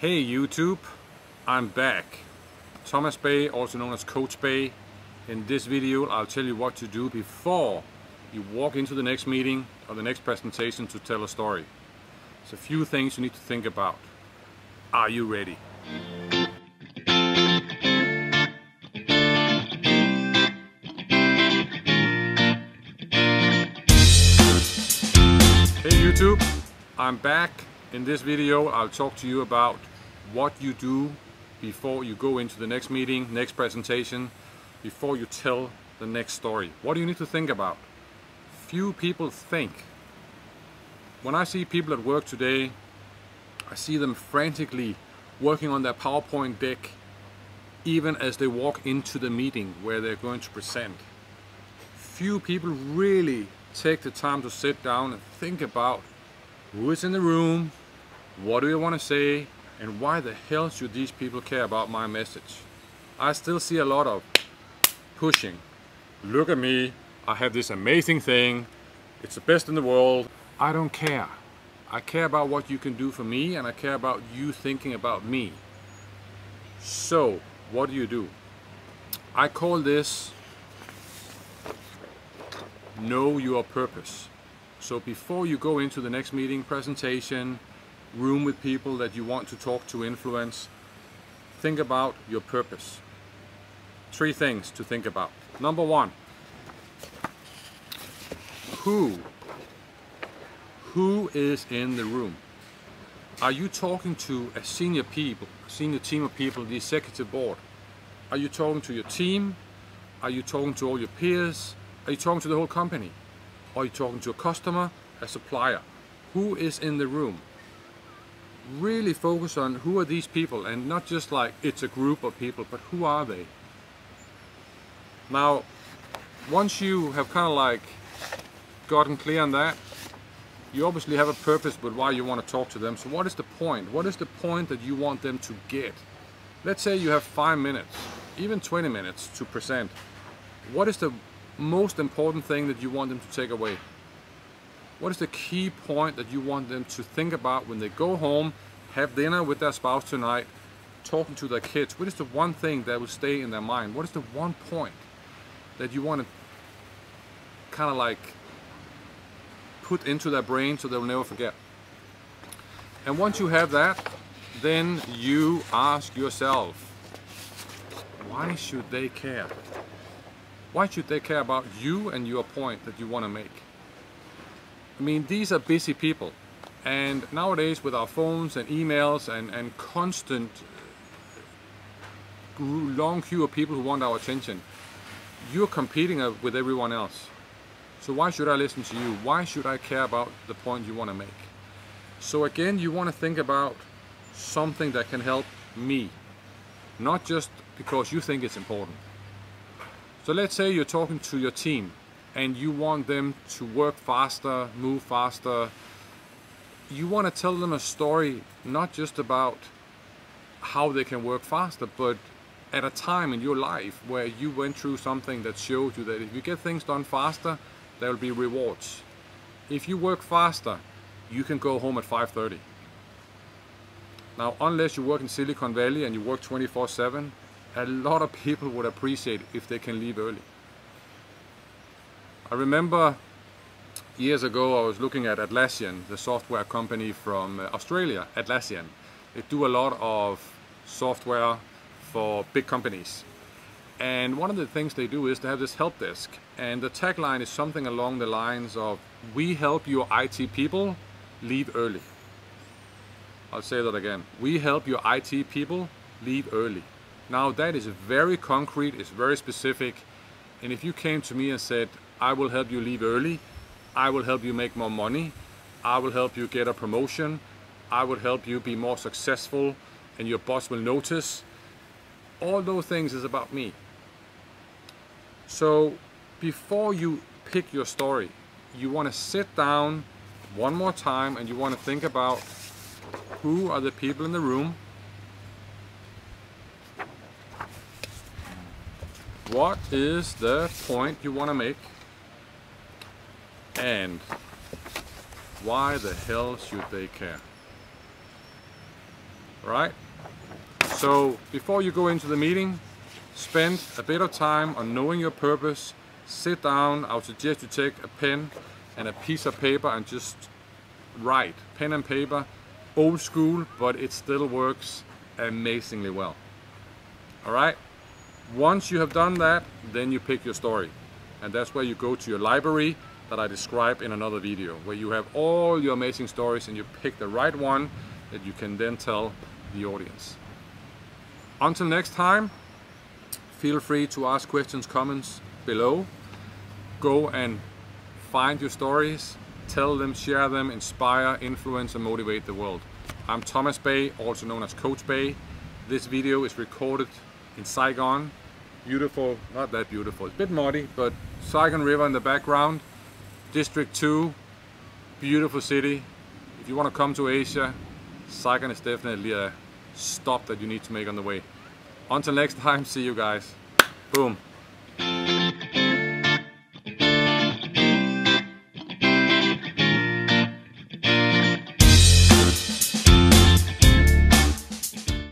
Hey YouTube, I'm back. Tomas Bay, also known as Coach Bay. In this video I'll tell you what to do before you walk into the next meeting or the next presentation to tell a story. There's a few things you need to think about. Are you ready? Hey YouTube, I'm back. In this video I'll talk to you about what you do before you go into the next meeting, next presentation, before you tell the next story. What do you need to think about? Few people think. When I see people at work today, I see them frantically working on their PowerPoint deck even as they walk into the meeting where they're going to present. Few people really take the time to sit down and think about who is in the room, what do you want to say, and why the hell should these people care about my message? I still see a lot of pushing. Look at me, I have this amazing thing, it's the best in the world. I don't care. I care about what you can do for me and I care about you thinking about me. So, what do you do? I call this know your purpose. So before you go into the next meeting, presentation, room with people that you want to talk to, influence, think about your purpose. Three things to think about. Number one, who? Who is in the room? Are you talking to a senior people, senior team of people, the executive board? Are you talking to your team? Are you talking to all your peers? Are you talking to the whole company? Are you talking to a customer, a supplier? Who is in the room? Really focus on who are these people and not just like it's a group of people, but who are they? Now, once you have kind of like gotten clear on that, you obviously have a purpose with why you want to talk to them. So what is the point? What is the point that you want them to get? Let's say you have five minutes, even 20 minutes to present. What is the most important thing that you want them to take away? What is the key point that you want them to think about when they go home, have dinner with their spouse tonight, talking to their kids? What is the one thing that will stay in their mind? What is the one point that you want to kind of like put into their brain so they'll never forget? And once you have that, then you ask yourself, why should they care? Why should they care about you and your point that you want to make? I mean, these are busy people. And nowadays with our phones and emails and, and constant long queue of people who want our attention, you're competing uh, with everyone else. So why should I listen to you? Why should I care about the point you want to make? So again, you want to think about something that can help me, not just because you think it's important. So let's say you're talking to your team and you want them to work faster, move faster. You want to tell them a story not just about how they can work faster, but at a time in your life where you went through something that showed you that if you get things done faster, there will be rewards. If you work faster, you can go home at 5.30. Now, unless you work in Silicon Valley and you work 24-7, a lot of people would appreciate if they can leave early. I remember years ago I was looking at Atlassian, the software company from uh, Australia, Atlassian. They do a lot of software for big companies. And one of the things they do is they have this help desk. And the tagline is something along the lines of, we help your IT people leave early. I'll say that again. We help your IT people leave early. Now that is very concrete, it's very specific. And if you came to me and said, I will help you leave early, I will help you make more money, I will help you get a promotion, I will help you be more successful and your boss will notice. All those things is about me. So before you pick your story, you want to sit down one more time and you want to think about who are the people in the room what is the point you want to make and why the hell should they care right? So before you go into the meeting, spend a bit of time on knowing your purpose. Sit down. I would suggest you take a pen and a piece of paper and just write. Pen and paper, old school, but it still works amazingly well. All right? Once you have done that, then you pick your story. And that's where you go to your library that I describe in another video, where you have all your amazing stories and you pick the right one that you can then tell the audience. Until next time, feel free to ask questions, comments below. Go and find your stories, tell them, share them, inspire, influence and motivate the world. I'm Tomas Bay, also known as Coach Bay. This video is recorded in Saigon. Beautiful, not that beautiful, it's a bit muddy, but Saigon River in the background. District 2, beautiful city. If you want to come to Asia, Saigon is definitely a stop that you need to make on the way. Until next time, see you guys. Boom.